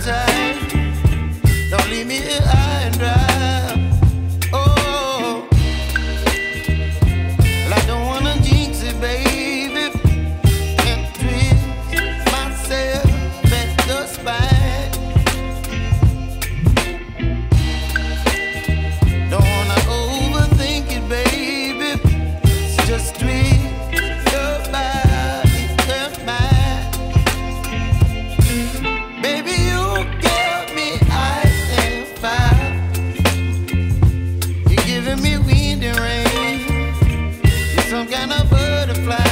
summertime flag.